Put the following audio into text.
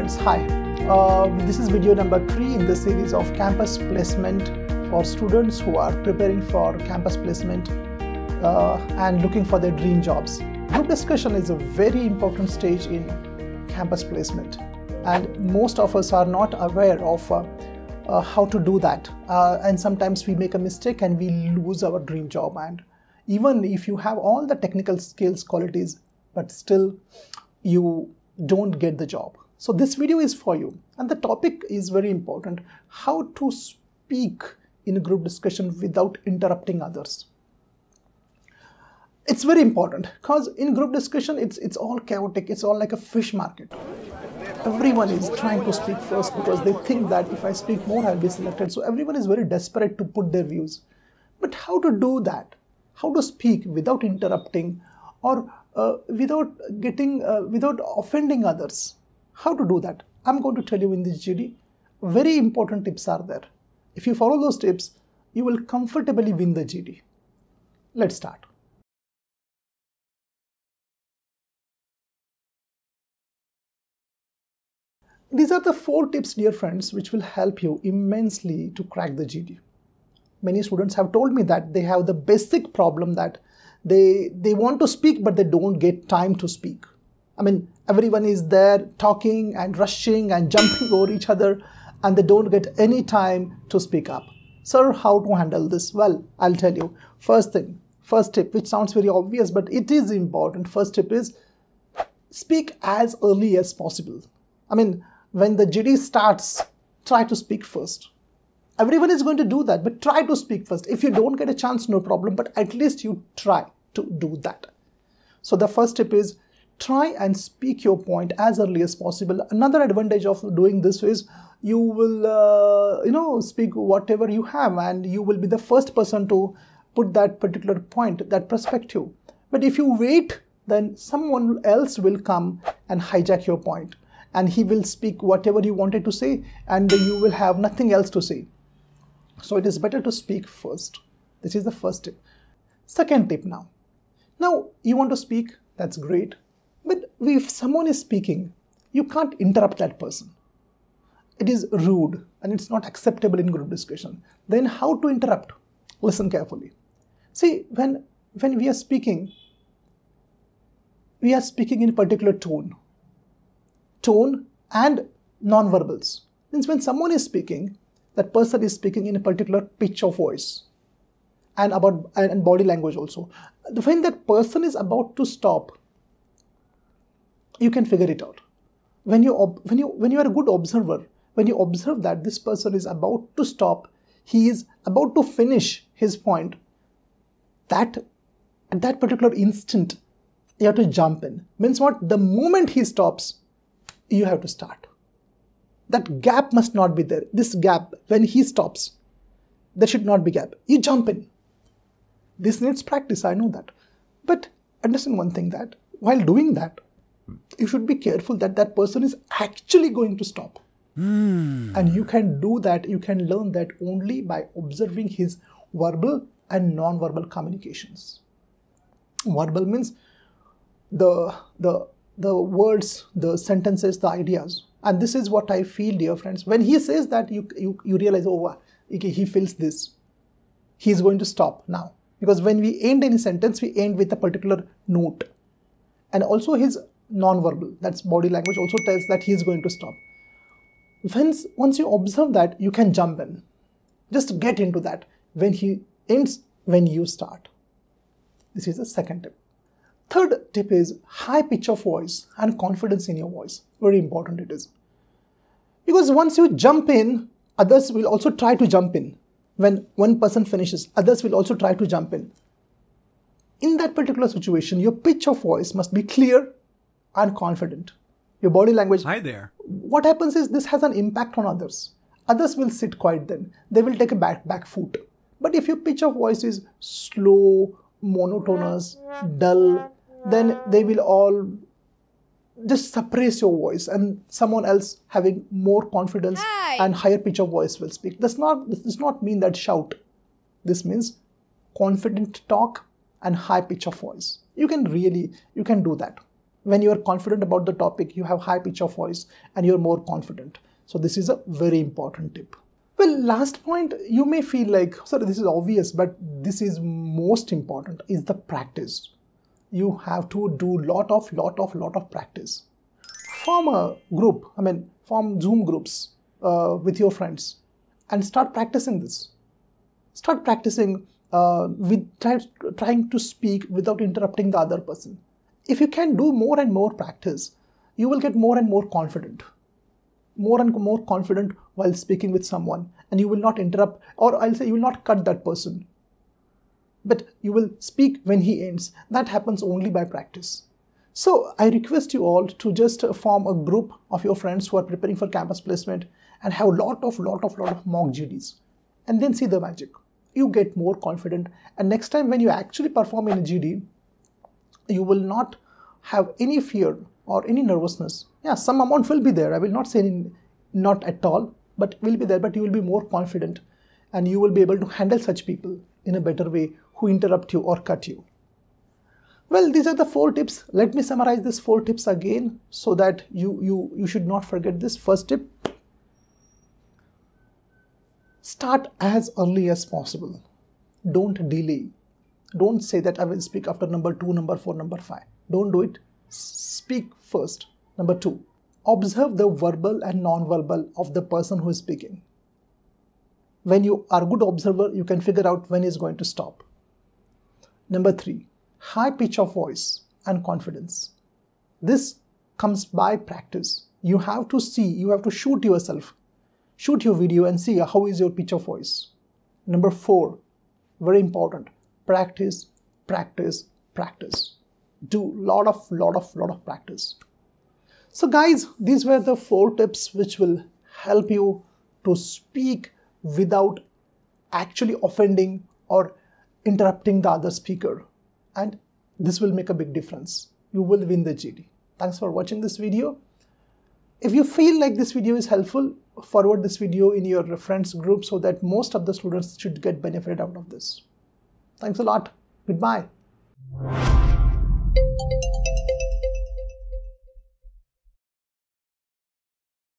friends, hi. Uh, this is video number three in the series of campus placement for students who are preparing for campus placement uh, and looking for their dream jobs. Group discussion is a very important stage in campus placement, and most of us are not aware of uh, uh, how to do that. Uh, and sometimes we make a mistake and we lose our dream job. And even if you have all the technical skills, qualities, but still you don't get the job. So this video is for you. And the topic is very important. How to speak in a group discussion without interrupting others. It's very important because in group discussion, it's, it's all chaotic. It's all like a fish market. Everyone is trying to speak first because they think that if I speak more, I'll be selected. So everyone is very desperate to put their views. But how to do that? How to speak without interrupting or uh, without getting, uh, without offending others? How to do that? I'm going to tell you in this GD. Very important tips are there. If you follow those tips, you will comfortably win the GD. Let's start. These are the four tips, dear friends, which will help you immensely to crack the GD. Many students have told me that they have the basic problem that they, they want to speak, but they don't get time to speak. I mean, everyone is there talking and rushing and jumping over each other, and they don't get any time to speak up. Sir, how to handle this? Well, I'll tell you. First thing, first tip, which sounds very obvious, but it is important. First tip is speak as early as possible. I mean, when the GD starts, try to speak first. Everyone is going to do that, but try to speak first. If you don't get a chance, no problem, but at least you try to do that. So the first tip is try and speak your point as early as possible. Another advantage of doing this is you will, uh, you know, speak whatever you have and you will be the first person to put that particular point, that perspective. But if you wait, then someone else will come and hijack your point and he will speak whatever you wanted to say and you will have nothing else to say. So it is better to speak first. This is the first tip. Second tip now. Now you want to speak, that's great. But if someone is speaking, you can't interrupt that person. It is rude and it's not acceptable in group discussion. Then how to interrupt? Listen carefully. See, when when we are speaking, we are speaking in a particular tone tone, and nonverbals. Means when someone is speaking, that person is speaking in a particular pitch of voice and about and body language also. The when that person is about to stop, you can figure it out. When you when you when you are a good observer, when you observe that this person is about to stop, he is about to finish his point. That at that particular instant, you have to jump in. Means what? The moment he stops, you have to start. That gap must not be there. This gap, when he stops, there should not be gap. You jump in. This needs practice, I know that. But understand one thing that while doing that, you should be careful that that person is actually going to stop. Mm. And you can do that, you can learn that only by observing his verbal and non-verbal communications. Verbal means the the the words, the sentences, the ideas. And this is what I feel, dear friends. When he says that, you, you, you realize, oh, okay, he feels this. He's going to stop now. Because when we end any sentence, we end with a particular note. And also his non-verbal, that's body language, also tells that he's going to stop. Once, once you observe that, you can jump in. Just get into that. When he ends, when you start. This is the second tip. Third tip is high pitch of voice and confidence in your voice. Very important it is. Because once you jump in, others will also try to jump in. When one person finishes, others will also try to jump in. In that particular situation, your pitch of voice must be clear and confident. Your body language. Hi there. What happens is this has an impact on others. Others will sit quiet then. They will take a back, back foot. But if your pitch of voice is slow, monotonous, dull, then they will all just suppress your voice and someone else having more confidence Hi. and higher pitch of voice will speak. Does not this does not mean that shout. This means confident talk and high pitch of voice. You can really you can do that. When you are confident about the topic you have high pitch of voice and you're more confident. So this is a very important tip. Well last point you may feel like sorry this is obvious but this is most important is the practice. You have to do lot of lot of lot of practice. Form a group i mean form zoom groups uh, with your friends and start practicing this. Start practicing uh, with try, trying to speak without interrupting the other person if you can do more and more practice, you will get more and more confident. More and more confident while speaking with someone, and you will not interrupt, or I'll say you will not cut that person. But you will speak when he ends. That happens only by practice. So I request you all to just form a group of your friends who are preparing for campus placement and have a lot of lot of lot of mock GDs and then see the magic. You get more confident and next time when you actually perform in a GD, you will not have any fear or any nervousness. Yeah, some amount will be there. I will not say not at all, but will be there, but you will be more confident and you will be able to handle such people in a better way who interrupt you or cut you. Well, these are the four tips. Let me summarize these four tips again so that you, you, you should not forget this. First tip, start as early as possible. Don't delay. Don't say that I will speak after number two, number four, number five. Don't do it. Speak first. Number two, observe the verbal and non-verbal of the person who is speaking. When you are good observer, you can figure out when he's going to stop. Number three, high pitch of voice and confidence. This comes by practice. You have to see, you have to shoot yourself. Shoot your video and see how is your pitch of voice. Number four, very important, practice, practice, practice. Do lot of, lot of, lot of practice. So guys, these were the four tips which will help you to speak without actually offending or interrupting the other speaker. And this will make a big difference. You will win the GD. Thanks for watching this video. If you feel like this video is helpful, forward this video in your friends group so that most of the students should get benefited out of this. Thanks a lot. Goodbye.